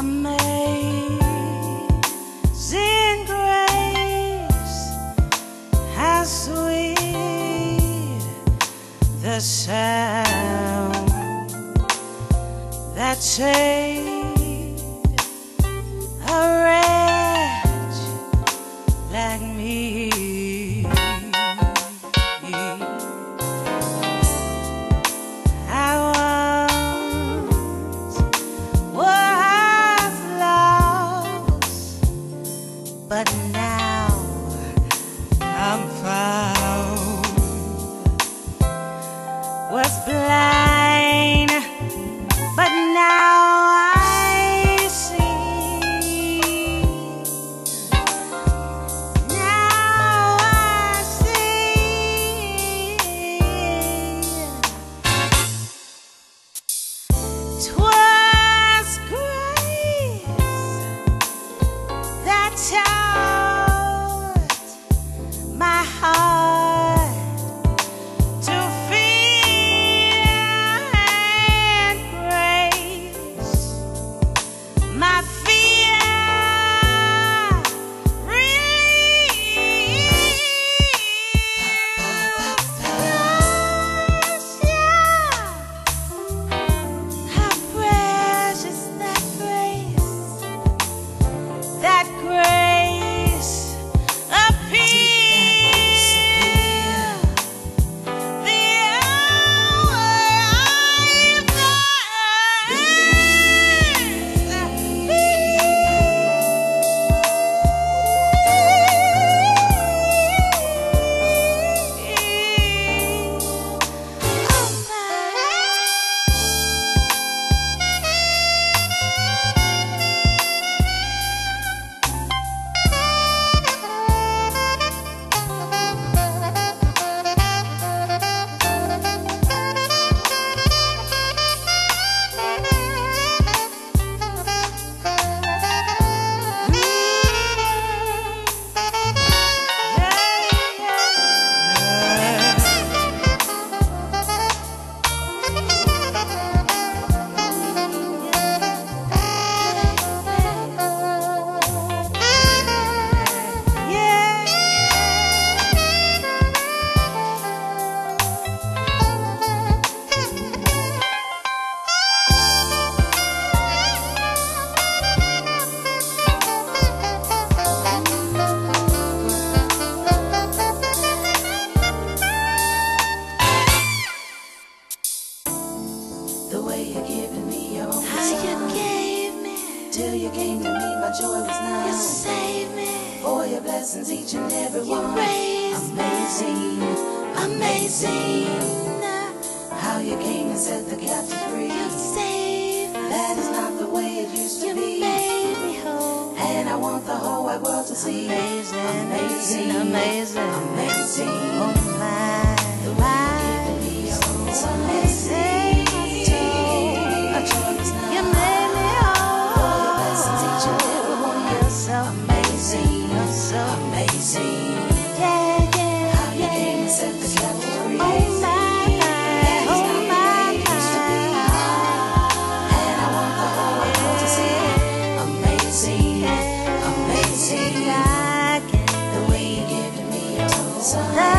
Amazing grace, how sweet the sound that saved You're giving me your own How you gave me, Till you came to me, my joy was you none. saved me, For your blessings, each and every you one. raised me, Amazing, amazing. How you came and set the captives free. you saved me, That is not the way it used to you be. made me whole. And I want the whole wide world to see. Amazing, amazing, amazing, amazing. like it. The way you give to me, your so